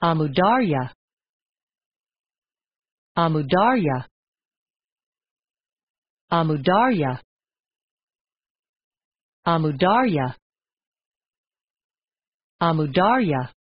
Amudarya. Amudarya. Amudarya. Amudarya. Amudarya.